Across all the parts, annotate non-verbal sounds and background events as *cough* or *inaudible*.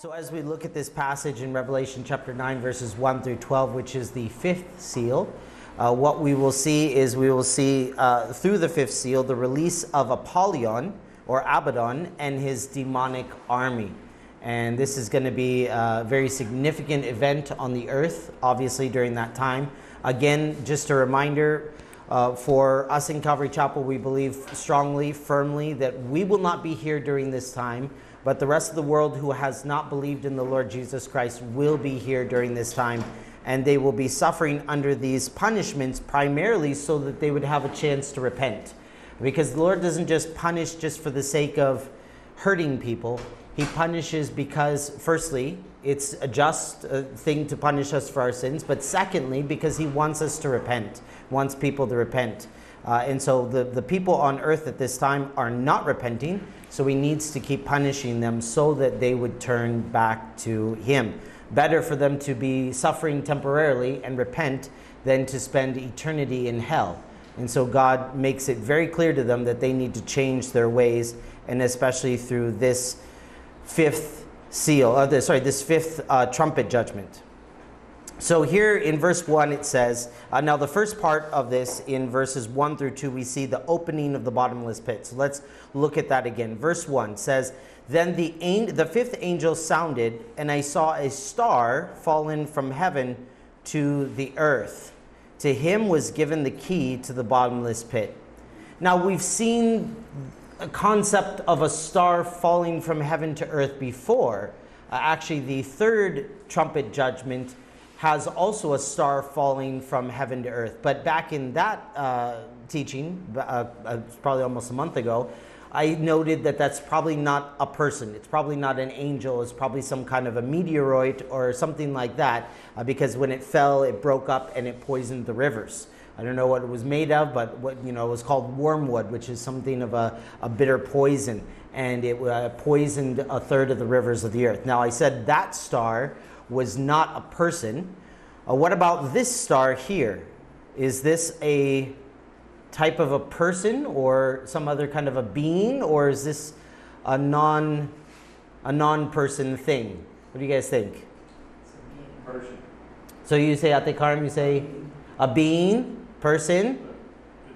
So, as we look at this passage in Revelation chapter 9, verses 1 through 12, which is the fifth seal, uh, what we will see is we will see uh, through the fifth seal the release of Apollyon or Abaddon and his demonic army. And this is going to be a very significant event on the earth, obviously, during that time. Again, just a reminder uh, for us in Calvary Chapel, we believe strongly, firmly that we will not be here during this time but the rest of the world who has not believed in the Lord Jesus Christ will be here during this time, and they will be suffering under these punishments primarily so that they would have a chance to repent. Because the Lord doesn't just punish just for the sake of hurting people, He punishes because, firstly, it's a just uh, thing to punish us for our sins, but secondly, because He wants us to repent, wants people to repent. Uh, and so the, the people on earth at this time are not repenting, so he needs to keep punishing them so that they would turn back to him. Better for them to be suffering temporarily and repent than to spend eternity in hell. And so God makes it very clear to them that they need to change their ways, and especially through this fifth seal, uh, this, sorry, this fifth uh, trumpet judgment. So here in verse 1 it says, uh, now the first part of this in verses 1 through 2, we see the opening of the bottomless pit. So let's look at that again. Verse 1 says, Then the, the fifth angel sounded, and I saw a star fallen from heaven to the earth. To him was given the key to the bottomless pit. Now we've seen a concept of a star falling from heaven to earth before. Uh, actually, the third trumpet judgment has also a star falling from heaven to earth. But back in that uh, teaching, uh, uh, probably almost a month ago, I noted that that's probably not a person. It's probably not an angel. It's probably some kind of a meteoroid or something like that, uh, because when it fell, it broke up and it poisoned the rivers. I don't know what it was made of, but what you know it was called wormwood, which is something of a, a bitter poison, and it uh, poisoned a third of the rivers of the earth. Now I said that star was not a person. Uh, what about this star here? Is this a type of a person or some other kind of a being, or is this a non a non-person thing? What do you guys think? Person. So you say Ate Karim, you say a being, person,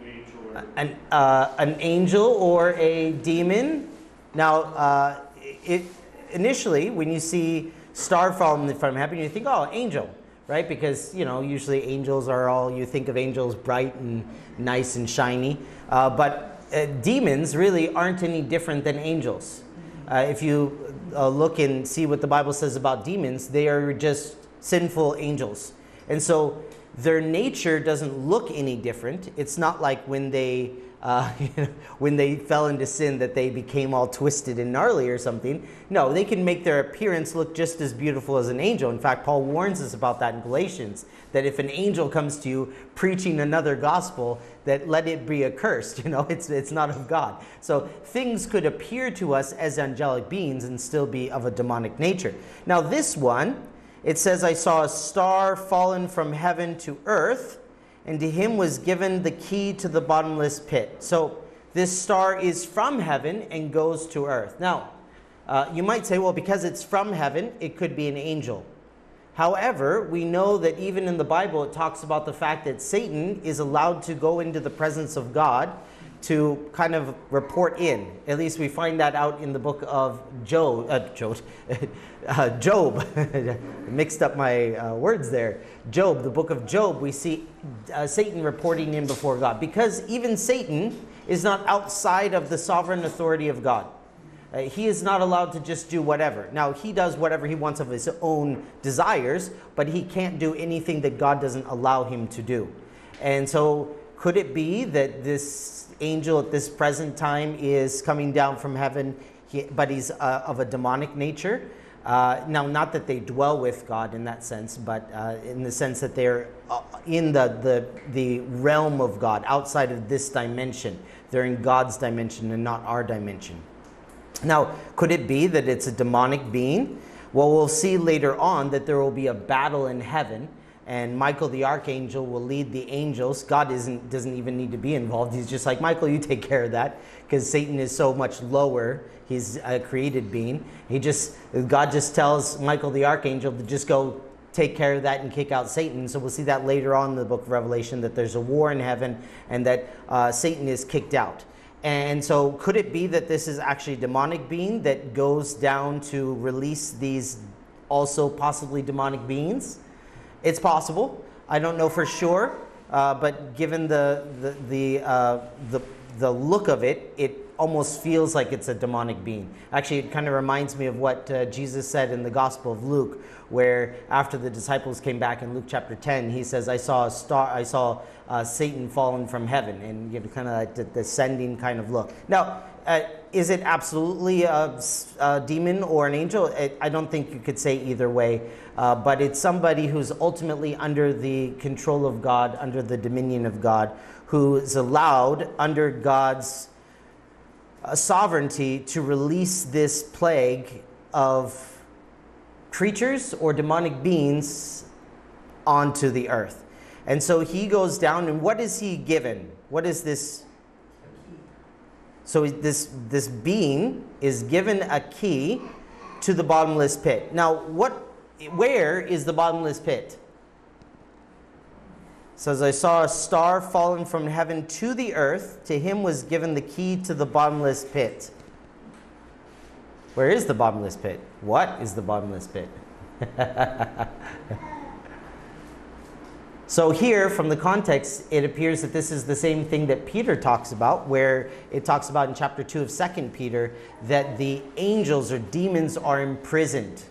An angel or an, uh, an angel or a demon. Now, uh, it, initially, when you see star falling from heaven, you think, oh, angel, right? Because, you know, usually angels are all, you think of angels bright and nice and shiny. Uh, but uh, demons really aren't any different than angels. Uh, if you uh, look and see what the Bible says about demons, they are just sinful angels. And so their nature doesn't look any different. It's not like when they uh, *laughs* when they fell into sin that they became all twisted and gnarly or something. No, they can make their appearance look just as beautiful as an angel. In fact, Paul warns us about that in Galatians that if an angel comes to you preaching another gospel, that let it be accursed. *laughs* You know, it's, it's not of God. So things could appear to us as angelic beings and still be of a demonic nature. Now, this one, it says, I saw a star fallen from heaven to earth and to him was given the key to the bottomless pit. So this star is from heaven and goes to earth. Now, uh, you might say, well, because it's from heaven, it could be an angel. However, we know that even in the Bible, it talks about the fact that Satan is allowed to go into the presence of God to kind of report in. At least we find that out in the book of Job. Uh, Job, *laughs* uh, Job. *laughs* mixed up my uh, words there. Job, the book of Job, we see uh, Satan reporting in before God because even Satan is not outside of the sovereign authority of God. Uh, he is not allowed to just do whatever. Now, he does whatever he wants of his own desires, but he can't do anything that God doesn't allow him to do. And so, could it be that this angel at this present time is coming down from heaven, he, but he's uh, of a demonic nature. Uh, now, not that they dwell with God in that sense, but uh, in the sense that they're uh, in the, the, the realm of God, outside of this dimension. They're in God's dimension and not our dimension. Now, could it be that it's a demonic being? Well, we'll see later on that there will be a battle in heaven and Michael the archangel will lead the angels. God isn't doesn't even need to be involved. He's just like Michael, you take care of that because Satan is so much lower. He's a created being. He just God just tells Michael the archangel to just go take care of that and kick out Satan. So we'll see that later on in the book of Revelation that there's a war in heaven and that uh, Satan is kicked out. And so, could it be that this is actually demonic being that goes down to release these also possibly demonic beings? It's possible. I don't know for sure, uh, but given the the the, uh, the the look of it, it almost feels like it's a demonic being. Actually, it kind of reminds me of what uh, Jesus said in the Gospel of Luke, where after the disciples came back in Luke chapter 10, he says, "I saw a star. I saw uh, Satan fallen from heaven," and you know, kind of like the descending kind of look. Now, uh, is it absolutely a, a, demon or an angel? I don't think you could say either way, uh, but it's somebody who's ultimately under the control of God, under the dominion of God, who is allowed under God's uh, sovereignty to release this plague of creatures or demonic beings onto the earth. And so he goes down, and what is he given? What is this? So this this being is given a key to the bottomless pit. Now, what where is the bottomless pit? says, I saw a star fallen from heaven to the earth. To him was given the key to the bottomless pit. Where is the bottomless pit? What is the bottomless pit? *laughs* so, here from the context, it appears that this is the same thing that Peter talks about, where it talks about in chapter 2 of 2 Peter that the angels or demons are imprisoned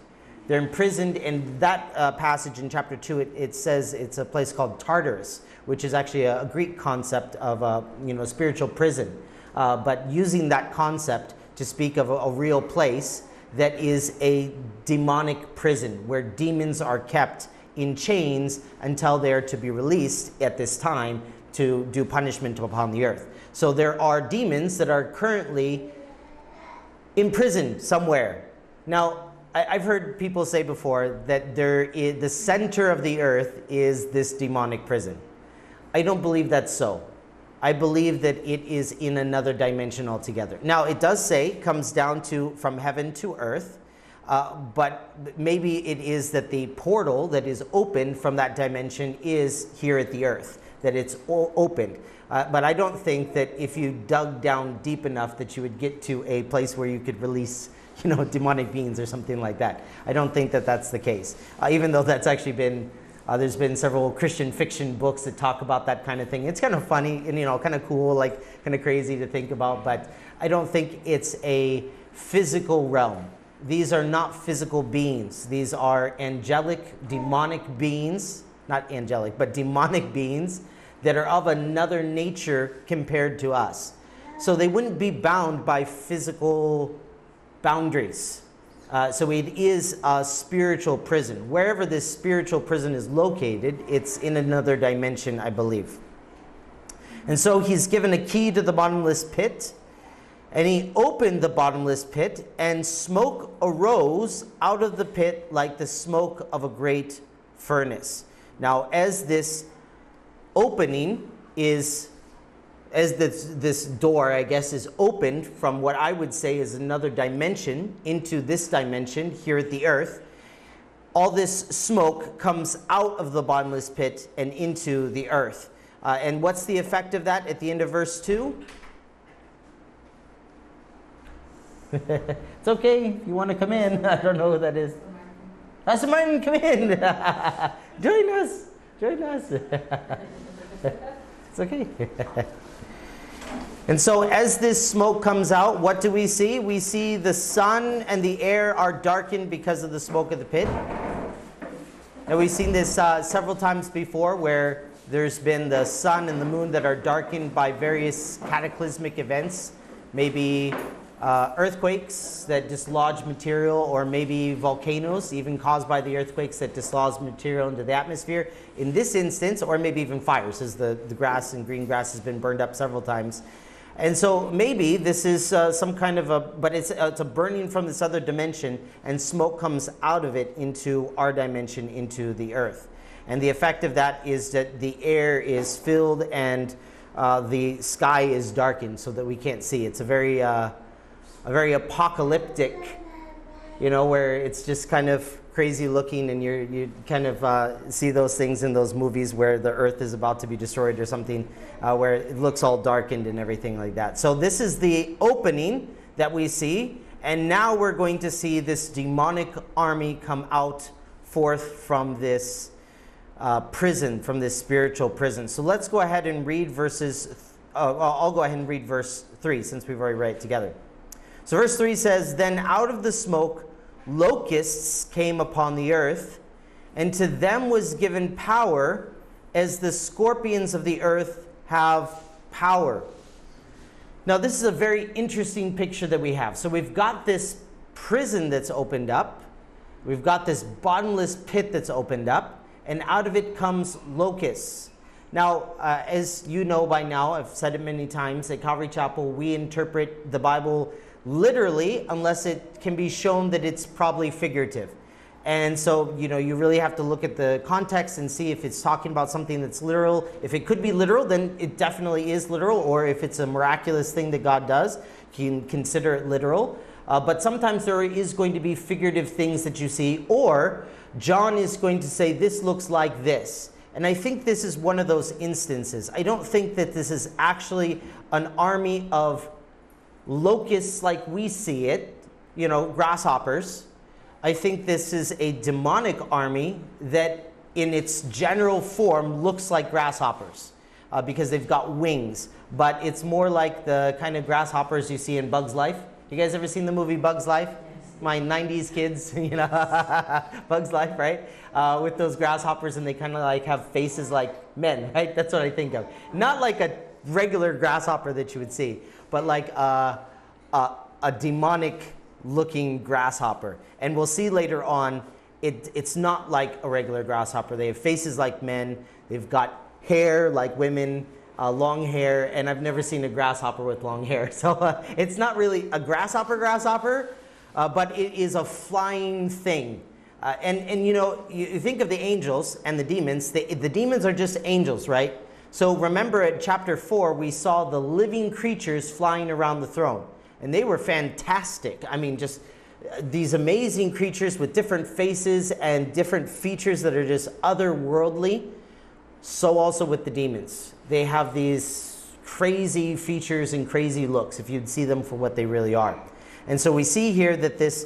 they're imprisoned, and that uh, passage in chapter 2, it, it, says it's a place called Tartarus, which is actually a, a Greek concept of a you know, spiritual prison. Uh, but using that concept to speak of a, a real place that is a demonic prison where demons are kept in chains until they are to be released at this time to do punishment upon the earth. So there are demons that are currently imprisoned somewhere. Now, I, have heard people say before that there is, the center of the earth is this demonic prison. I don't believe that's so. I believe that it is in another dimension altogether. Now, it does say comes down to from heaven to earth, uh, but maybe it is that the portal that is open from that dimension is here at the earth, that it's opened. Uh, but I don't think that if you dug down deep enough that you would get to a place where you could release you know, *laughs* demonic beings or something like that. I don't think that that's the case, uh, even though that's actually been. Uh, there's been several Christian fiction books that talk about that kind of thing. It's kind of funny and you know, kind of cool, like kind of crazy to think about. But I don't think it's a physical realm. These are not physical beings. These are angelic, demonic beings, not angelic, but demonic *laughs* beings that are of another nature compared to us. So they wouldn't be bound by physical boundaries. Uh, so it is a spiritual prison. Wherever this spiritual prison is located, it's in another dimension, I believe. And so he's given a key to the bottomless pit, and he opened the bottomless pit, and smoke arose out of the pit like the smoke of a great furnace. Now, as this opening is as this, this door, I guess, is opened from what I would say is another dimension into this dimension here at the earth, all this smoke comes out of the bottomless pit and into the earth. Uh, and what's the effect of that at the end of verse 2? *laughs* it's okay if you want to come in. *laughs* I don't know who that is. Pastor Martin, come in. *laughs* Join us. Join us. it's okay. And so, as this smoke comes out, what do we see? We see the sun and the air are darkened because of the smoke of the pit. And we've seen this uh, several times before where there's been the sun and the moon that are darkened by various cataclysmic events, maybe uh, earthquakes that dislodge material, or maybe volcanoes, even caused by the earthquakes that dislodge material into the atmosphere. In this instance, or maybe even fires, as the, the grass and green grass has been burned up several times. And so maybe this is uh, some kind of a, but it's, uh, it's a burning from this other dimension, and smoke comes out of it into our dimension, into the earth. And the effect of that is that the air is filled and uh, the sky is darkened so that we can't see. It's a very, uh, a very apocalyptic, you know, where it's just kind of crazy looking and you you kind of uh, see those things in those movies where the earth is about to be destroyed or something, uh, where it looks all darkened and everything like that. So this is the opening that we see. And now we're going to see this demonic army come out forth from this uh, prison, from this spiritual prison. So let's go ahead and read verses. Uh, I'll go ahead and read verse 3 since we've already read it together. So, verse 3 says, Then out of the smoke locusts came upon the earth, and to them was given power as the scorpions of the earth have power. Now, this is a very interesting picture that we have. So, we've got this prison that's opened up, we've got this bottomless pit that's opened up, and out of it comes locusts. Now, uh, as you know by now, I've said it many times at Calvary Chapel, we interpret the Bible literally unless it can be shown that it's probably figurative. And so, you know, you really have to look at the context and see if it's talking about something that's literal. If it could be literal, then it definitely is literal. Or if it's a miraculous thing that God does, you can consider it literal. Uh, but sometimes there is going to be figurative things that you see. Or John is going to say, this looks like this. And I think this is one of those instances. I don't think that this is actually an army of locusts like we see it, you know, grasshoppers. I think this is a demonic army that, in its general form, looks like grasshoppers uh, because they've got wings. But it's more like the kind of grasshoppers you see in Bug's Life. You guys ever seen the movie Bug's Life? My 90s kids, *laughs* you know, *laughs* Bug's Life, right? Uh, with those grasshoppers, and they kind of like have faces like men, *laughs* right? That's what I think of. Not like a regular grasshopper that you would see, but like a, a, a demonic looking grasshopper. And we'll see later on, it, it's not like a regular grasshopper. They have faces like men, they've got hair like women, uh, long hair, and I've never seen a grasshopper with long hair. *laughs* So uh, it's not really a grasshopper grasshopper, uh, but it is a flying thing. Uh, and, and you know, you, you, think of the angels and the demons, the, the demons are just angels, right? So remember at chapter 4, we saw the living creatures flying around the throne. And they were fantastic. I mean, just uh, these amazing creatures with different faces and different features that are just otherworldly. So also with the demons. They have these crazy features and crazy looks if you'd see them for what they really are. And so we see here that this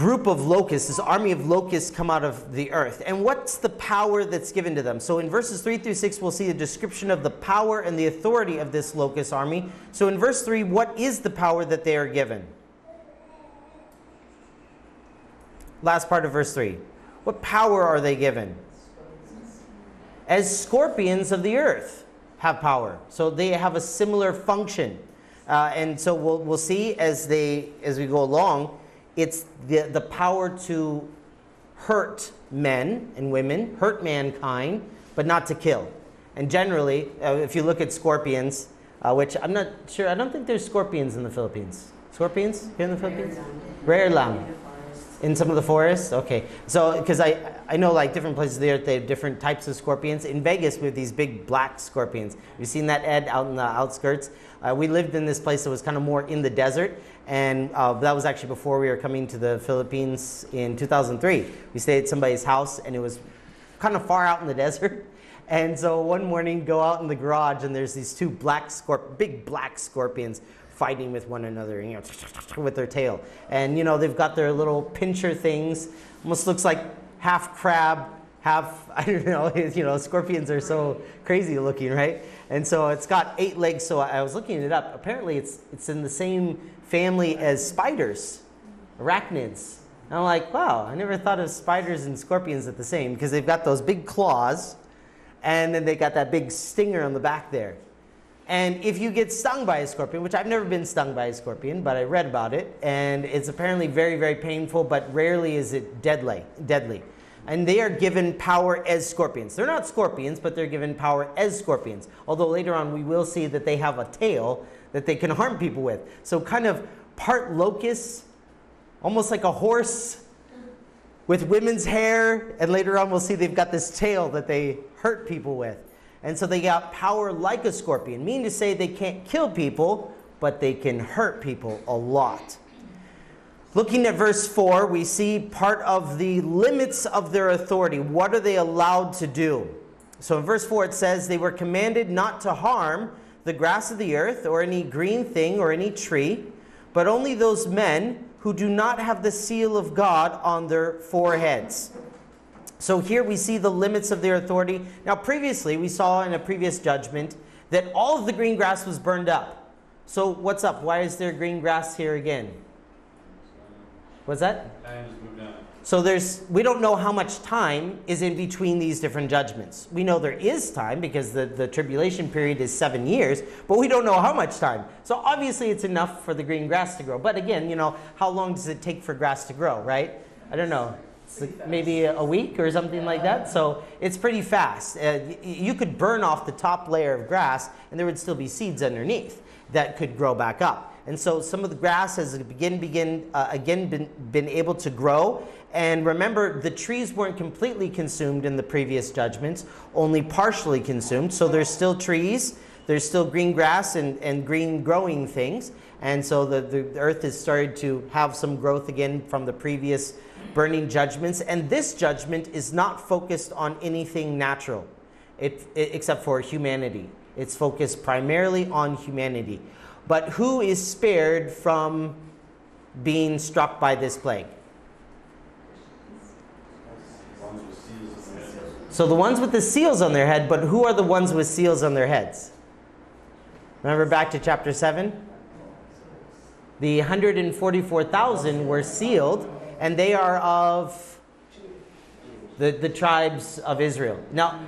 group of locusts, this army of locusts come out of the earth. And what's the power that's given to them? So in verses 3 through 6, we'll see a description of the power and the authority of this locust army. So in verse 3, what is the power that they are given? Last part of verse 3. What power are they given? As scorpions of the earth have power. So they have a similar function. Uh, and so we'll, we'll see as, they, as we go along it's the, the power to hurt men and women, hurt mankind, but not to kill. And generally, uh, if you look at scorpions, uh, which I'm not sure, I don't think there's scorpions in the Philippines. Scorpions here in the Philippines? Rare lang. In some of the forests? Okay. So, because I, I know like different places there, they have different types of scorpions. In Vegas, we have these big black scorpions. You've seen that, Ed, out in the outskirts? Uh, we lived in this place that was kind of more in the desert, and uh, that was actually before we were coming to the Philippines in 2003. We stayed at somebody's house, and it was kind of far out in the *laughs* desert. And so one morning, go out in the garage, and there's these two black scorp- big black scorpions fighting with one another, you know, *sniffs* with their tail. And you know, they've got their little pincher things. Almost looks like half crab, half *laughs* I don't know. *laughs* You know, scorpions are so crazy looking, right? And so it's got eight legs. So I was looking it up. Apparently, it's it's in the same family as spiders, arachnids. And I'm like, wow, I never thought of spiders and scorpions at the same because they've got those big claws and then they got that big stinger on the back there. And if you get stung by a scorpion, which I've never been stung by a scorpion, but I read about it, and it's apparently very, very painful, but rarely is it deadly. deadly. And they are given power as scorpions. They're not scorpions, but they're given power as scorpions. Although later on we will see that they have a tail that they can harm people with. So, kind of part locust, almost like a horse with women's hair, and later on we'll see they've got this tail that they hurt people with. And so they got power like a scorpion, meaning to say they can't kill people, but they can hurt people a lot. Looking at verse 4, we see part of the limits of their authority. What are they allowed to do? So in verse 4, it says, They were commanded not to harm the grass of the earth, or any green thing, or any tree, but only those men who do not have the seal of God on their foreheads. So here we see the limits of their authority. Now, previously, we saw in a previous judgment that all of the green grass was burned up. So, what's up? Why is there green grass here again? What's that? So there's we don't know how much time is in between these different judgments. We know there is time because the, the tribulation period is seven years, but we don't know how much time. So obviously it's enough for the green grass to grow. But again, you know, how long does it take for grass to grow, right? I don't know. Like maybe a week or something like that. So it's pretty fast. Uh, you could burn off the top layer of grass and there would still be seeds underneath that could grow back up. And so some of the grass has begin, begin, uh, again been, been able to grow. And remember, the trees weren't completely consumed in the previous judgments, only partially consumed. So there's still trees, there's still green grass and, and green growing things. And so the, the earth has started to have some growth again from the previous burning judgments. And this judgment is not focused on anything natural, it, it, except for humanity. It's focused primarily on humanity. But who is spared from being struck by this plague? So the ones with the seals on their head, but who are the ones with seals on their heads? Remember back to chapter 7? The 144,000 were sealed, and they are of the, the tribes of Israel. Now,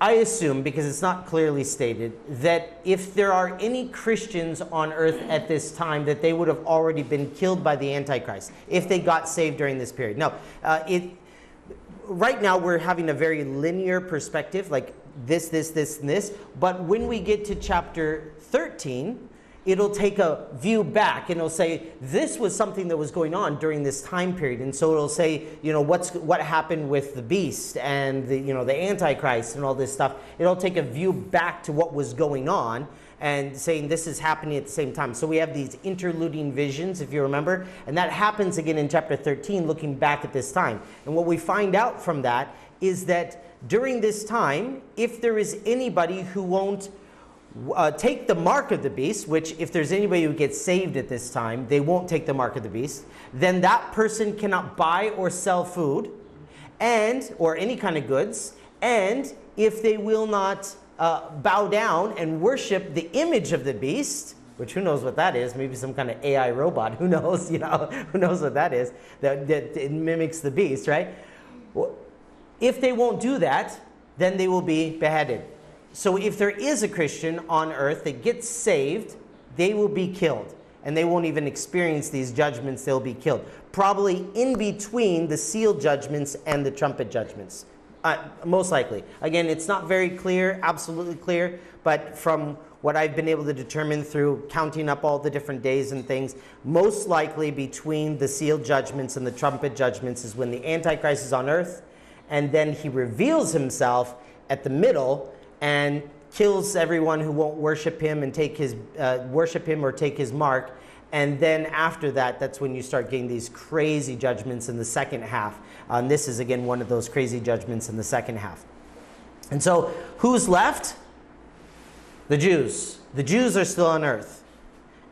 I assume, because it's not clearly stated, that if there are any Christians on earth at this time, that they would have already been killed by the Antichrist if they got saved during this period. No, uh, it, right now we're having a very linear perspective, like this, this, this, and this. But when we get to chapter 13, it'll take a view back and it'll say this was something that was going on during this time period. And so it'll say you know what's what happened with the beast and the you know the antichrist and all this stuff? It'll take a view back to what was going on and saying this is happening at the same time. So we have these interluding visions if you remember and that happens again in chapter 13 looking back at this time. And what we find out from that is that during this time if there is anybody who won't uh, take the mark of the beast, which if there's anybody who gets saved at this time, they won't take the mark of the beast, then that person cannot buy or sell food and or any kind of goods. And if they will not uh, bow down and worship the image of the beast, which who knows what that is? Maybe some kind of AI robot. Who *laughs* knows? You know, *laughs* who knows what that is? That, that it mimics the beast, right? If they won't do that, then they will be beheaded. So if there is a Christian on earth that gets saved, they will be killed. And they won't even experience these judgments, they'll be killed. Probably in between the seal judgments and the trumpet judgments. Uh, most likely. Again, it's not very clear, absolutely clear, but from what I've been able to determine through counting up all the different days and things, most likely between the seal judgments and the trumpet judgments is when the Antichrist is on earth, and then he reveals himself at the middle and kills everyone who won't worship him and take his uh, worship him or take his mark. And then after that, that's when you start getting these crazy judgments in the second half. And this is again one of those crazy judgments in the second half. And so, who's left? The Jews. The Jews are still on earth.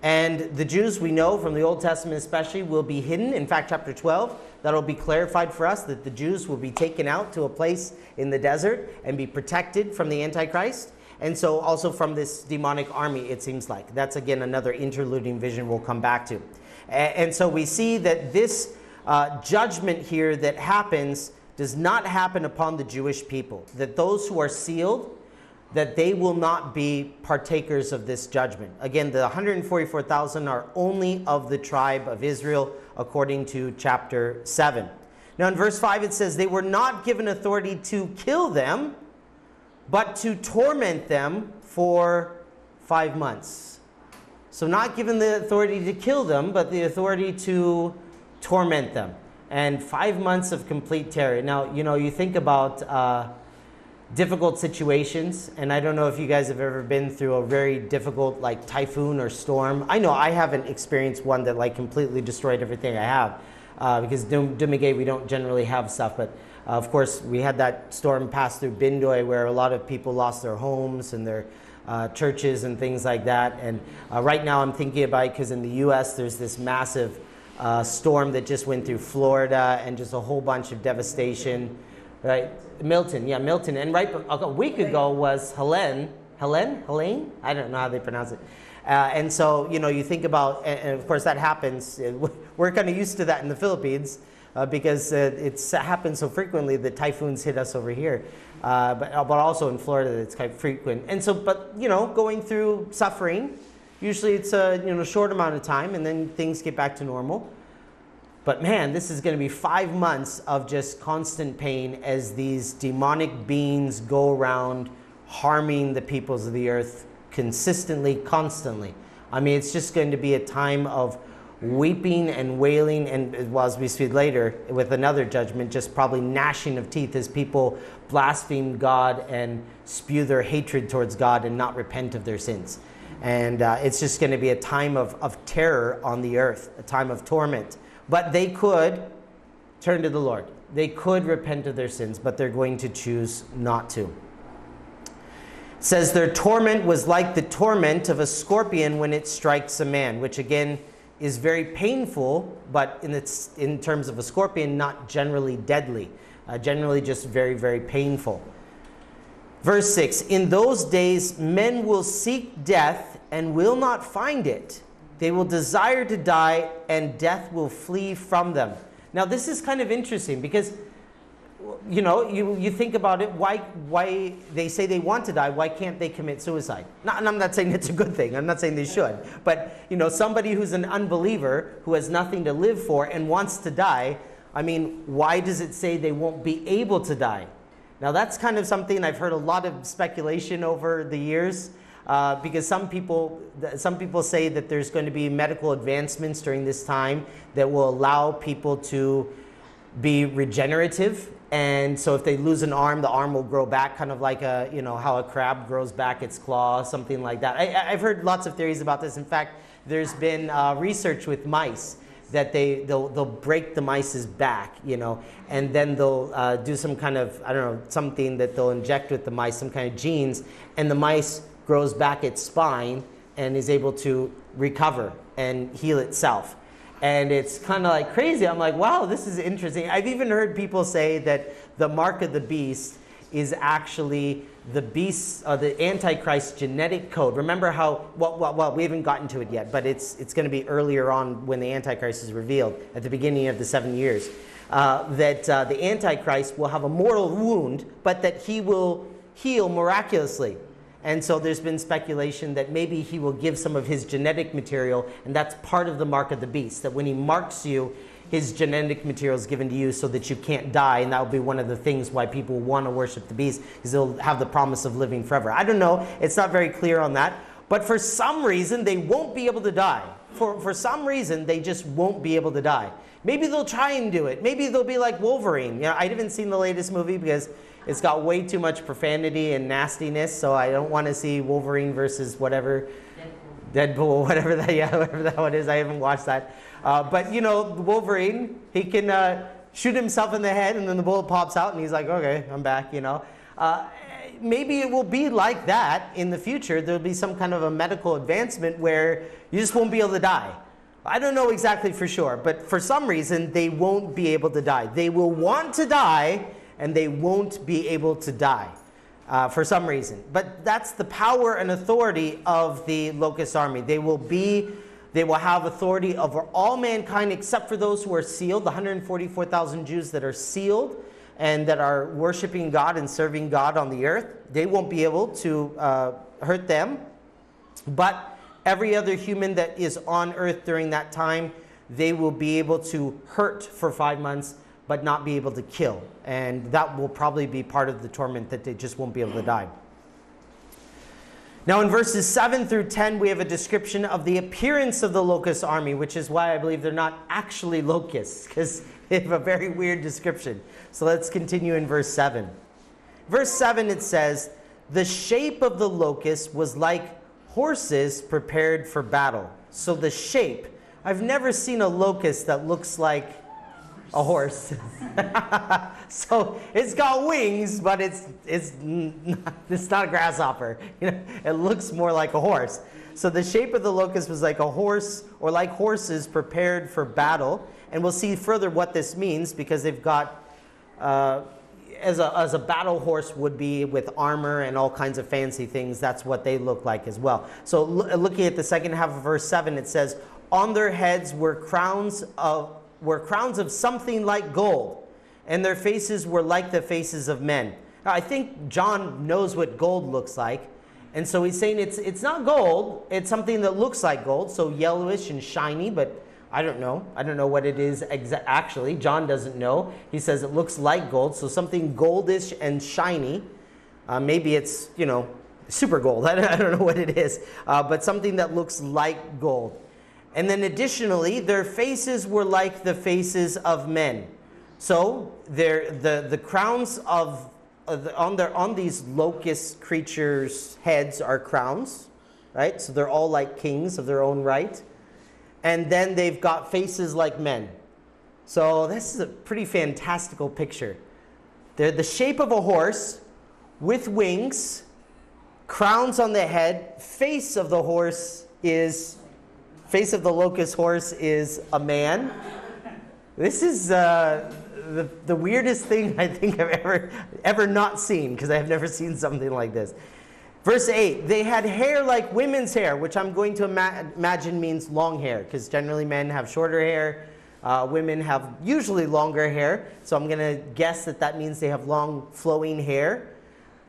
And the Jews, we know from the Old Testament especially, will be hidden. In fact, chapter 12, that'll be clarified for us that the Jews will be taken out to a place in the desert and be protected from the Antichrist. And so, also from this demonic army, it seems like. That's again another interluding vision we'll come back to. And so, we see that this uh, judgment here that happens does not happen upon the Jewish people, that those who are sealed that they will not be partakers of this judgment. Again, the 144,000 are only of the tribe of Israel, according to chapter 7. Now, in verse 5, it says, They were not given authority to kill them, but to torment them for five months. So, not given the authority to kill them, but the authority to torment them. and five months of complete terror. Now, you know, you think about uh, difficult situations, and I don't know if you guys have ever been through a very difficult, like typhoon or storm. I know I haven't experienced one that like completely destroyed everything I have, uh, because Dum- Dumaguete we don't generally have stuff, but. Uh, of course, we had that storm pass through Bindoy where a lot of people lost their homes and their uh, churches and things like that. And uh, right now, I'm thinking about because in the U.S. there's this massive uh, storm that just went through Florida and just a whole bunch of devastation. Right, Milton, yeah, Milton. And right a week ago was Helene. Helene, Helene. I don't know how they pronounce it. Uh, and so, you know, you think about, and, of course that happens. *laughs* We're kind of used to that in the Philippines uh, because uh, it's happens so frequently that typhoons hit us over here. Uh, but, but also in Florida, it's quite frequent. And so, but you know, going through suffering, usually it's a you know short amount of time, and then things get back to normal. But man, this is going to be five months of just constant pain as these demonic beings go around harming the peoples of the earth consistently, constantly. I mean, it's just going to be a time of weeping and wailing, and well, as we see later with another judgment, just probably gnashing of teeth as people blaspheme God and spew their hatred towards God and not repent of their sins. And uh, it's just going to be a time of, of terror on the earth, a time of torment. But they could turn to the Lord. They could repent of their sins, but they're going to choose not to. It says their torment was like the torment of a scorpion when it strikes a man, which again is very painful, but in, its, in terms of a scorpion, not generally deadly, uh, generally just very, very painful. Verse 6 In those days, men will seek death and will not find it. They will desire to die, and death will flee from them. Now, this is kind of interesting because you know, you, you think about it, why, why they say they want to die, why can't they commit suicide? Not, and I'm not saying it's a good thing, I'm not saying they should. But, you know, somebody who's an unbeliever, who has nothing to live for and wants to die, I mean, why does it say they won't be able to die? Now, that's kind of something I've heard a lot of speculation over the years. Uh, because some people, some people say that there's going to be medical advancements during this time that will allow people to be regenerative and so if they lose an arm, the arm will grow back, kind of like a, you know, how a crab grows back its claw, something like that. I, have heard lots of theories about this. In fact, there's been uh, research with mice that they, they'll, they'll break the mice's back, you know, and then they'll uh, do some kind of, I don't know, something that they'll inject with the mice, some kind of genes, and the mice grows back its spine and is able to recover and heal itself and it's kind of like crazy. I'm like, wow, this is interesting. I've even heard people say that the mark of the beast is actually the beast, uh, the Antichrist genetic code. Remember how? Well, well, well, we haven't gotten to it yet, but it's it's going to be earlier on when the Antichrist is revealed at the beginning of the seven years. Uh, that uh, the Antichrist will have a mortal wound, but that he will heal miraculously. And so there's been speculation that maybe he will give some of his genetic material, and that's part of the mark of the beast. That when he marks you, his genetic material is given to you so that you can't die, and that will be one of the things why people want to worship the beast, because they'll have the promise of living forever. I don't know, it's not very clear on that, but for some reason, they won't be able to die. For, for some reason, they just won't be able to die. Maybe they'll try and do it. Maybe they'll be like Wolverine. You know, I haven't seen the latest movie because it's got way too much profanity and nastiness, so I don't want to see Wolverine versus whatever. Deadpool. Deadpool, whatever that, *laughs* yeah, whatever that one is. I haven't watched that. Uh, but you know, Wolverine, he can uh, shoot himself in the head, and then the bullet pops out, and he's like, "Okay, I'm back." You know. Uh, maybe it will be like that in the future. There'll be some kind of a medical advancement where you just won't be able to die. I don't know exactly for sure, but for some reason they won't be able to die. They will want to die, and they won't be able to die uh, for some reason. But that's the power and authority of the locust army. They will be. They will have authority over all mankind except for those who are sealed, the 144,000 Jews that are sealed and that are worshiping God and serving God on the earth. They won't be able to uh, hurt them. But every other human that is on earth during that time, they will be able to hurt for five months but not be able to kill. And that will probably be part of the torment that they just won't be able to die. Now, in verses 7 through 10, we have a description of the appearance of the locust army, which is why I believe they're not actually locusts, because *laughs* They have a very weird description. So let's continue in verse 7. Verse 7 it says, The shape of the locust was like horses prepared for battle. So the shape, I've never seen a locust that looks like a horse. *laughs* so it's got wings, but it's it's *laughs* it's not a grasshopper. *laughs* You know, it looks more like a horse. So the shape of the locust was like a horse, or like horses prepared for battle. And we'll see further what this means because they've got. Uh, as a, as a battle horse would be with armor and all kinds of fancy things, that's what they look like as well. So, looking at the second half of verse 7, it says, On their heads were crowns of were crowns of something like gold, and their faces were like the faces of men. Now, I think John knows what gold looks like, and so he's saying it's, it's not gold, it's something that looks like gold, so yellowish and shiny, but I don't know. I don't know what it is exa- actually. John doesn't know. He says it looks like gold, so something goldish and shiny. Uh, maybe it's, you know, super gold. I *laughs* don't, I don't know what it is, uh, but something that looks like gold. And then additionally, their faces were like the faces of men. So the, the crowns of, the, on, their, on these locust creatures' heads are crowns, right? So they're all like kings of their own right. And then they've got faces like men. So this is a pretty fantastical picture. They're the shape of a horse with wings, crowns on the head, face of the horse is face of the locust horse is a man. This is uh, the, the weirdest thing *laughs* I think I've ever, ever not seen, because I have never seen something like this. Verse 8, they had hair like women's hair, which I'm going to ima- imagine means long hair, because generally men have shorter hair. Uh, women have usually longer hair, so I'm going to guess that that means they have long flowing hair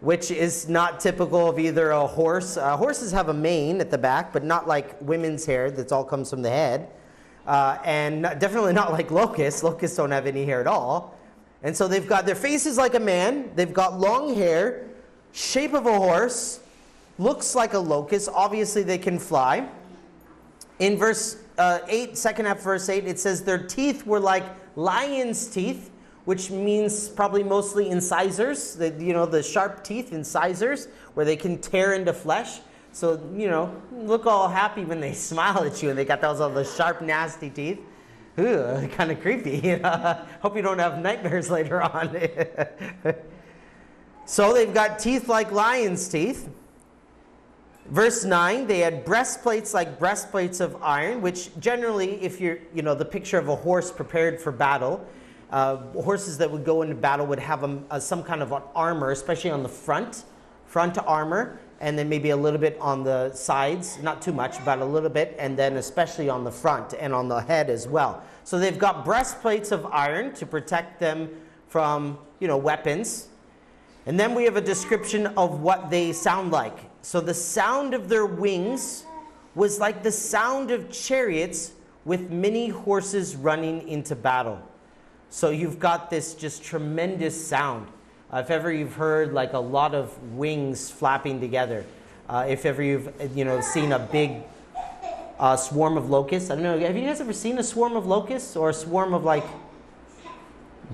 which is not typical of either a horse. Uh, horses have a mane at the back, but not like women's hair that all comes from the head. Uh, and not, definitely not like locusts. Locusts don't have any hair at all. And so they've got their faces like a man, they've got long hair, shape of a horse, looks like a locust. Obviously, they can fly. In verse uh, 8, second half verse 8, it says their teeth were like lion's teeth which means probably mostly incisors, the, you know, the sharp teeth, incisors, where they can tear into flesh. So, you know, look all happy when they *laughs* smile at you and they got those all those sharp, nasty teeth. Ooh, *laughs* kind of creepy. *laughs* Hope you don't have nightmares later on. so they've got teeth like lion's teeth. Verse 9, they had breastplates like breastplates of iron, which generally, if you're, you know, the picture of a horse prepared for battle, uh, horses that would go into battle would have a, a, some kind of armor, especially on the front, front armor, and then maybe a little bit on the sides, not too much, but a little bit, and then especially on the front and on the head as well. So they've got breastplates of iron to protect them from, you know, weapons. And then we have a description of what they sound like. So the sound of their wings was like the sound of chariots with many horses running into battle. So you've got this just tremendous sound. Uh, if ever you've heard like a lot of wings flapping together, uh, if ever you've you know seen a big uh, swarm of locusts, I don't know. Have you guys ever seen a swarm of locusts or a swarm of like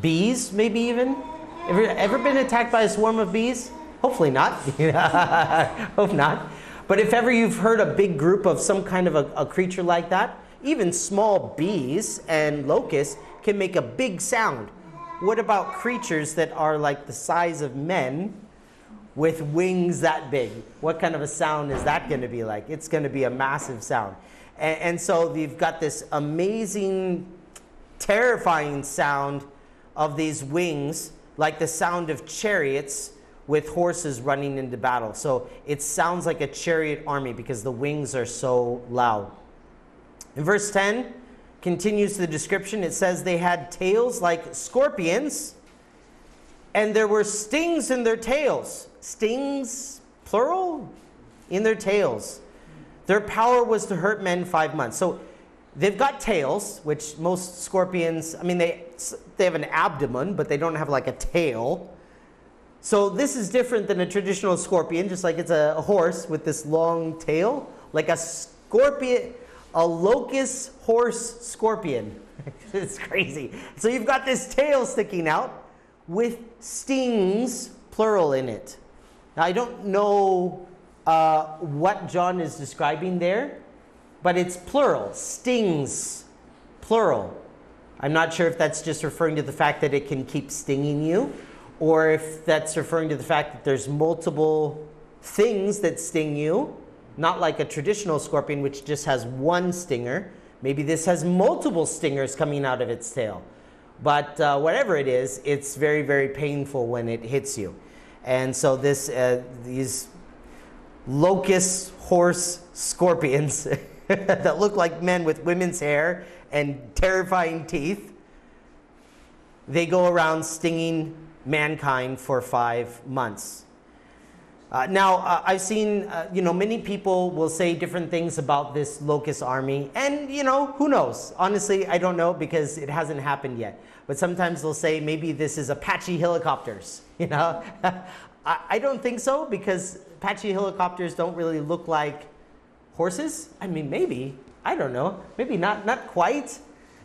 bees, maybe even? Ever ever been attacked by a swarm of bees? Hopefully not. *laughs* Hope not. But if ever you've heard a big group of some kind of a, a creature like that, even small bees and locusts can make a big sound. What about creatures that are like the size of men with wings that big? What kind of a sound is that going to be like? It's going to be a massive sound. And, and so you've got this amazing, terrifying sound of these wings, like the sound of chariots with horses running into battle. So it sounds like a chariot army because the wings are so loud. In verse 10, continues the description. It says they had tails like scorpions, and there were stings in their tails. Stings, plural, in their tails. Their power was to hurt men five months. So they've got tails, which most scorpions, I mean, they, they have an abdomen, but they don't have like a tail. So this is different than a traditional scorpion, just like it's a horse with this long tail. Like a scorpion, a locust horse scorpion. *laughs* it's crazy. So you've got this tail sticking out with stings, plural, in it. Now, I don't know uh, what John is describing there, but it's plural, stings, plural. I'm not sure if that's just referring to the fact that it can keep stinging you, or if that's referring to the fact that there's multiple things that sting you, not like a traditional scorpion, which just has one stinger. Maybe this has multiple stingers coming out of its tail. But uh, whatever it is, it's very, very painful when it hits you. And so this, uh, these locust horse scorpions *laughs* that look like men with women's hair and terrifying teeth, they go around stinging mankind for five months. Uh, now, uh, I've seen, uh, you know, many people will say different things about this locust army, and, you know, who knows? Honestly, I don't know because it hasn't happened yet. But sometimes they'll say maybe this is Apache helicopters, *laughs* you know? *laughs* I, I don't think so because Apache helicopters don't really look like horses. I mean, maybe. I don't know. Maybe not, not quite.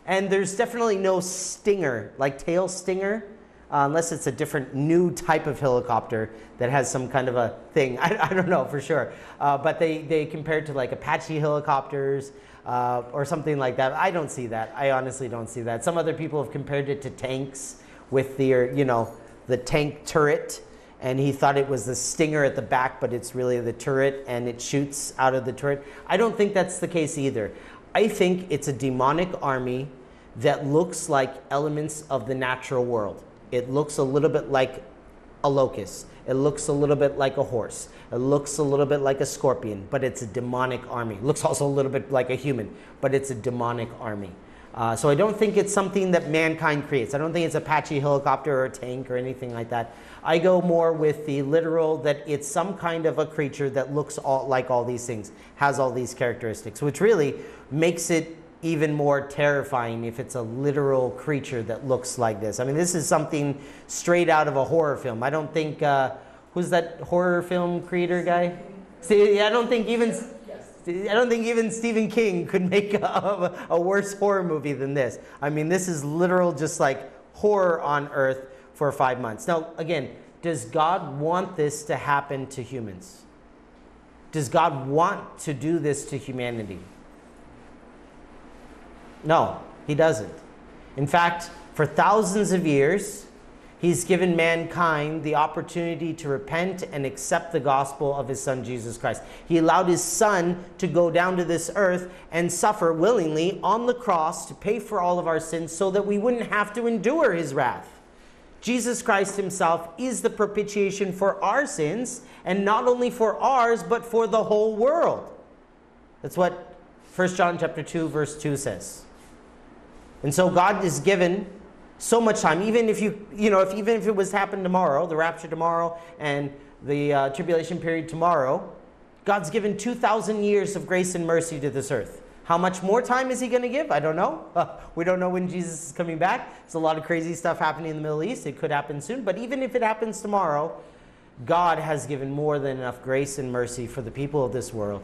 And there's definitely no stinger, like tail stinger uh, unless it's a different new type of helicopter that has some kind of a thing. *laughs* I, I don't know for sure. Uh, but they, they compared to like Apache helicopters uh, or something like that. I don't see that. I honestly don't see that. Some other people have compared it to tanks with their, you know, the tank turret. And he thought it was the stinger at the back, but it's really the turret and it shoots out of the turret. I don't think that's the case either. I think it's a demonic army that looks like elements of the natural world. It looks a little bit like a locust. It looks a little bit like a horse. It looks a little bit like a scorpion, but it's a demonic army. It looks *laughs* also a little bit like a human, but it's a demonic army. Uh, so I don't think it's something that mankind creates. I don't think it's a Apache helicopter or a tank or anything like that. I go more with the literal that it's some kind of a creature that looks all, like all these things, has all these characteristics, which really makes it even more terrifying if it's a literal creature that looks like this. I mean, this is something straight out of a horror film. I don't think uh, who's that horror film creator guy? See, I don't think even I don't think even Stephen King could make *laughs* a, a worse horror movie than this. I mean, this is literal, just like horror on earth for five months. Now, again, does God want this to happen to humans? Does God want to do this to humanity? No, he doesn't. In fact, for thousands of years, he's given mankind the opportunity to repent and accept the gospel of his son Jesus Christ. He allowed his son to go down to this earth and suffer willingly on the cross to pay for all of our sins so that we wouldn't have to endure his wrath. Jesus Christ himself is the propitiation for our sins, and not only for ours, but for the whole world. That's what 1 John chapter 2 verse 2 says. And so God is given so much time, even if you, you know, if even if it was to happen tomorrow, the rapture tomorrow and the uh, tribulation period tomorrow, God's given 2,000 years of grace and mercy to this earth. How much more time is he going to give? I don't know. Uh, *laughs* we don't know when Jesus is coming back. There's a lot of crazy stuff happening in the Middle East. It could happen soon. But even if it happens tomorrow, God has given more than enough grace and mercy for the people of this world.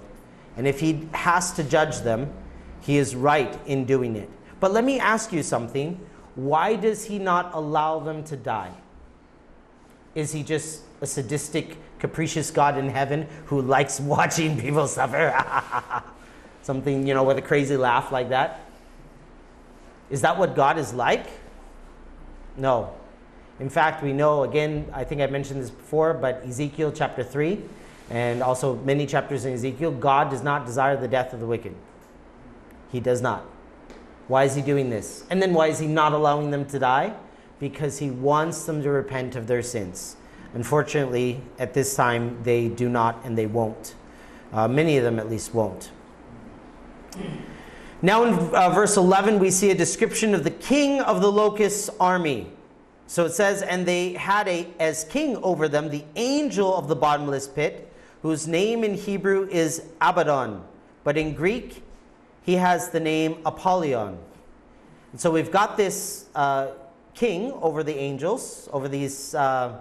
And if he has to judge them, he is right in doing it. But let me ask you something. Why does he not allow them to die? Is he just a sadistic, capricious God in heaven who likes *laughs* watching people suffer? *laughs* something, you know, with a crazy laugh like that? Is that what God is like? No. In fact, we know, again, I think I mentioned this before, but Ezekiel chapter 3, and also many chapters in Ezekiel, God does not desire the death of the wicked. He does not. Why is he doing this? And then why is he not allowing them to die? Because he wants them to repent of their sins. Unfortunately, at this time, they do not and they won't. Uh, many of them at least won't. Now, in uh, verse 11, we see a description of the king of the locusts' army. So it says, And they had a, as king over them the angel of the bottomless pit, whose name in Hebrew is Abaddon, but in Greek he has the name Apollyon. And so we've got this uh, king over the angels, over these. Uh,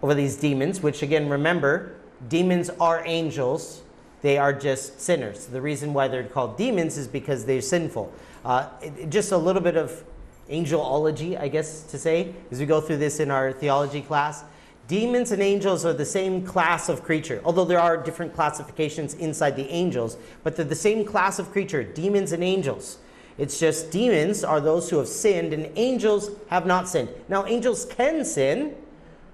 over these demons, which again, remember, demons are angels They are just sinners. The reason why they're called demons is because they're sinful. Uh, it- just a little bit of angelology, I guess to say, as we go through this in our theology class. Demons and angels are the same class of creature, although there are different classifications inside the angels, but they're the same class of creature, demons and angels. It's just demons are those who have sinned, and angels have not sinned. Now, angels can sin,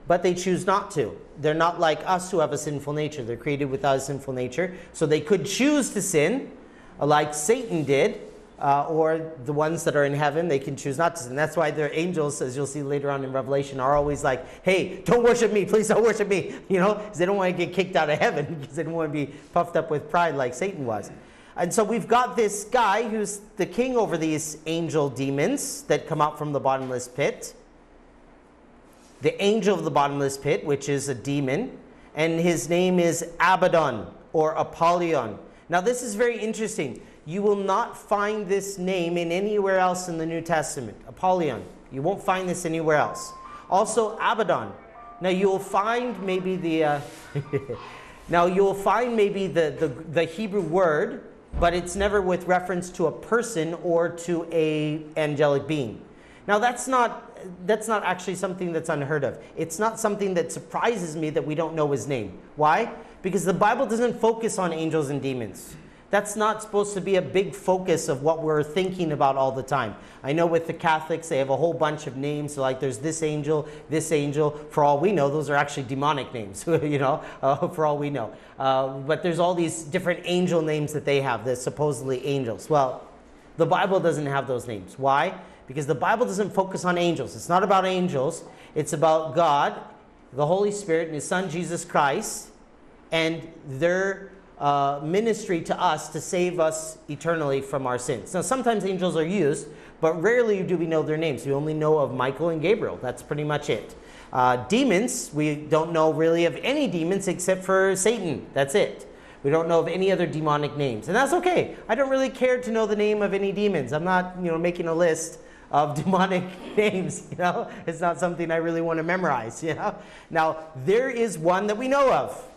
but they choose not to. They're not like us who have a sinful nature. They're created without a sinful nature. So they could choose to sin, like Satan did, uh, or the ones that are in heaven, they can choose not to sin. That's why their angels, as you'll see later on in Revelation, are always like, hey, don't worship me. Please don't worship me. *laughs* You know, because they don't want to get kicked out of heaven *laughs* because they don't want to be puffed up with pride like Satan was. And so we've got this guy who's the king over these angel demons that come out from the bottomless pit the angel of the bottomless pit, which is a demon, and his name is Abaddon or Apollyon. Now, this is very interesting. You will not find this name in anywhere else in the New Testament. Apollyon. You won't find this anywhere else. Also, Abaddon. Now, you'll find maybe the. Uh, *laughs* now, you'll find maybe the, the, the Hebrew word, but it's never with reference to a person or to a angelic being. Now, that's not that's not actually something that's unheard of. It's not something that surprises me that we don't know his name. Why? Because the Bible doesn't focus on angels and demons. That's not supposed to be a big focus of what we're thinking about all the time. I know with the Catholics, they have a whole bunch of names. So like there's this angel, this angel. For all we know, those are actually demonic names, *laughs* you know, uh, for all we know. Uh, but there's all these different angel names that they have, that supposedly angels. Well, the Bible doesn't have those names. Why? because the Bible doesn't focus on angels. It's not about angels, it's about God, the Holy Spirit, and His Son Jesus Christ, and their uh, ministry to us to save us eternally from our sins. Now, sometimes angels are used, but rarely do we know their names. We only know of Michael and Gabriel. That's pretty much it. Uh, demons, we don't know really of any demons except for Satan. That's it. We don't know of any other demonic names. And that's okay. I don't really care to know the name of any demons. I'm not, you know, making a list of *laughs* demonic names, you know? It's not something I really want to memorize, you know? Now, there is one that we know of,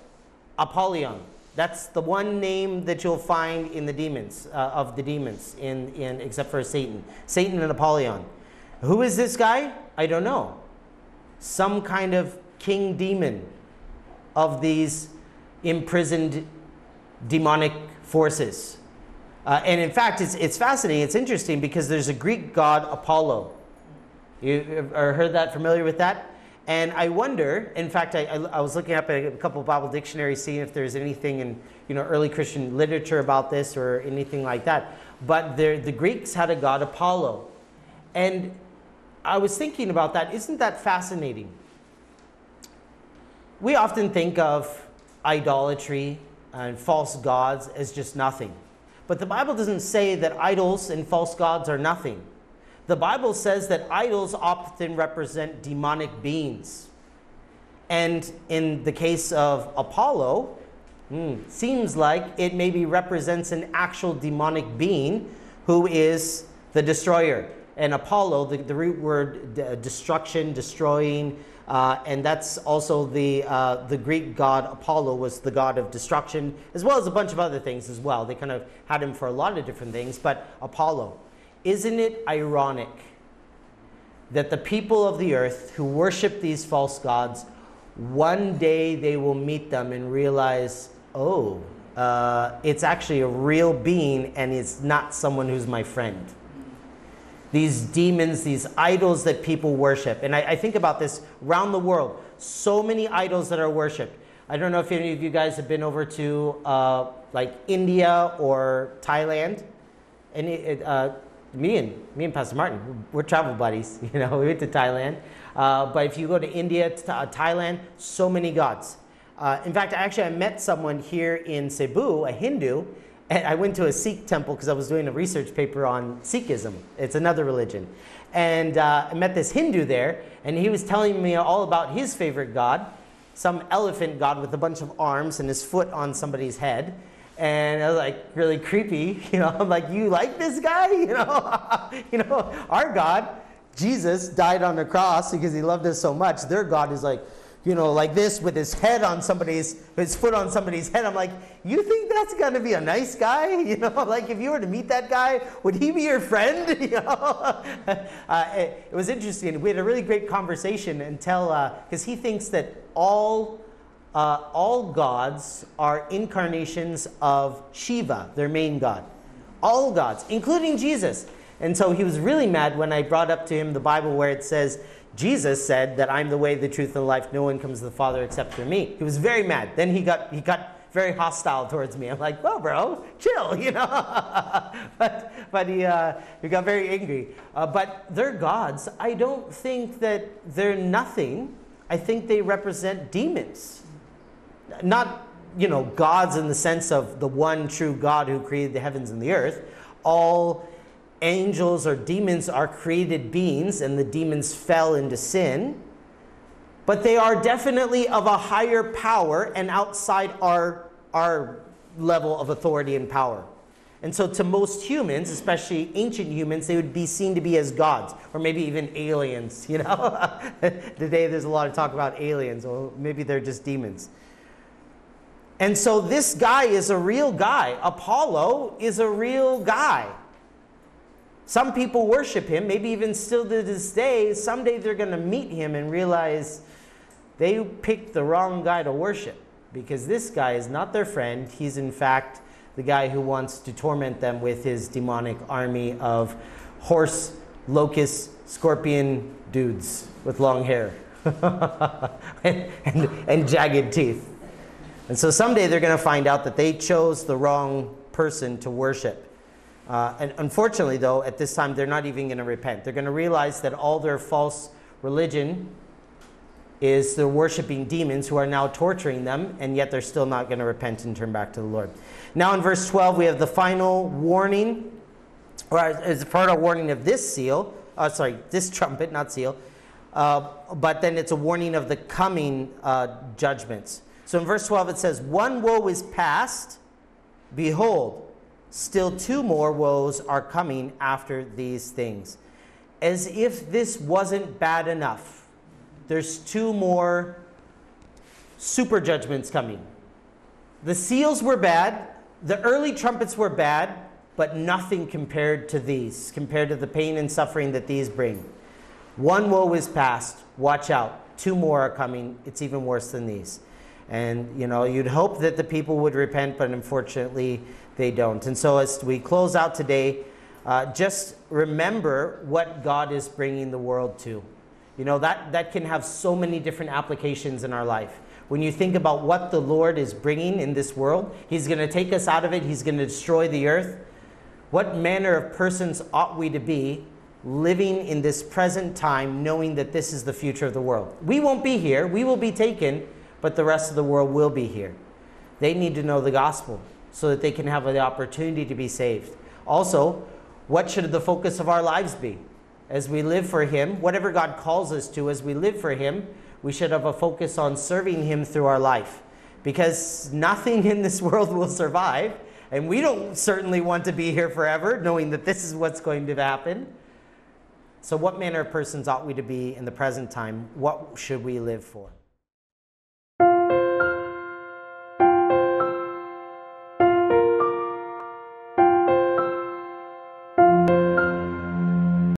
Apollyon. That's the one name that you'll find in the demons, uh, of the demons, in, in, except for Satan. Satan and Apollyon. Who is this guy? I don't know. Some kind of king demon of these imprisoned demonic forces. Uh, and in fact, it's, it's fascinating, it's interesting because there's a Greek god, Apollo. You heard that, familiar with that? And I wonder, in fact, I, I, was looking up a, a couple Bible dictionaries, seeing if there's anything in you know, early Christian literature about this or anything like that. But the Greeks had a god, Apollo. And I was thinking about that. Isn't that fascinating? We often think of idolatry and false gods as just nothing. But the Bible doesn't say that idols and false gods are nothing. The Bible says that idols often represent demonic beings. And in the case of Apollo, hmm, seems like it maybe represents an actual demonic being who is the destroyer. And Apollo, the, the root word destruction, destroying, uh, and that's also the, uh, the Greek god Apollo was the god of destruction, as well as a bunch of other things as well. They kind of had him for a lot of different things, but Apollo. Isn't it ironic that the people of the earth who worship these false gods, one day they will meet them and realize, oh, uh, it's actually a real being and it's not someone who's my friend these demons, these idols that people worship. And I, I, think about this around the world. So many idols that are worshipped. I don't know if any of you guys have been over to uh, like India or Thailand. And uh, me and me and Pastor Martin, we're travel buddies. *laughs* You know, we went to Thailand. Uh, but if you go to India, uh, Thailand, so many gods. Uh, in fact, actually, I met someone here in Cebu, a Hindu, and I went to a Sikh temple because I was doing a research paper on Sikhism. It's another religion. And uh, I met this Hindu there, and he was telling me all about his favorite god, some elephant god with a bunch of arms and his foot on somebody's head. And I was like, really creepy. *laughs* You know, I'm like, you like this guy? *laughs* You know, *laughs* you know, our God, Jesus, died on the cross because he loved us so much. Their God is like, you know, like this with his head on somebody's, his foot on somebody's head. I'm like, you think that's gonna be a nice guy? You know, like if you were to meet that guy, would he be your friend? You know, uh, it, it, was interesting. We had a really great conversation until because uh, he thinks that all. Uh, all gods are incarnations of Shiva, their main god. All gods, including Jesus. And so he was really mad when I brought up to him the Bible where it says Jesus said that I'm the way, the truth, and the life. No one comes to the Father except through me. He was very mad. Then he got he got very hostile towards me. I'm like, well, bro, chill, you know. *laughs* but but he uh, he got very angry. Uh, but they're gods. I don't think that they're nothing. I think they represent demons. Not you know gods in the sense of the one true God who created the heavens and the earth. All angels or demons are created beings and the demons fell into sin, but they are definitely of a higher power and outside our, our level of authority and power. And so, to most humans, especially ancient humans, they would be seen to be as gods, or maybe even aliens. You know, *laughs* today there's a lot of talk about aliens, or maybe they're just demons. And so, this guy is a real guy. Apollo is a real guy. Some people worship him, maybe even still to this day. Someday they're going to meet him and realize they picked the wrong guy to worship because this guy is not their friend. He's, in fact, the guy who wants to torment them with his demonic army of horse, locust, scorpion dudes with long hair and, *laughs* and, and jagged teeth. And so someday they're going to find out that they chose the wrong person to worship. Uh, and unfortunately, though, at this time, they're not even going to repent. They're going to realize that all their false religion is they're worshiping demons who are now torturing them, and yet they're still not going to repent and turn back to the Lord. Now, in verse 12, we have the final warning, or as part of warning of this seal, uh, sorry, this trumpet, not seal, uh, but then it's a warning of the coming uh, judgments. So in verse 12, it says, One woe is past, behold, Still, two more woes are coming after these things. As if this wasn't bad enough, there's two more super judgments coming. The seals were bad, the early trumpets were bad, but nothing compared to these, compared to the pain and suffering that these bring. One woe is past, watch out. Two more are coming, it's even worse than these. And you know, you'd hope that the people would repent, but unfortunately, they don't. And so, as we close out today, uh, just remember what God is bringing the world to. You know, that, that can have so many different applications in our life. When you think about what the Lord is bringing in this world, He's going to take us out of it, He's going to destroy the earth. What manner of persons ought we to be living in this present time, knowing that this is the future of the world? We won't be here, we will be taken, but the rest of the world will be here. They need to know the gospel so that they can have the opportunity to be saved. Also, what should the focus of our lives be? As we live for Him, whatever God calls us to, as we live for Him, we should have a focus on serving Him through our life. Because nothing in this *laughs* world will survive, and we don't certainly want to be here forever, knowing that this is what's going to happen. So, what manner of persons ought we to be in the present time? What should we live for?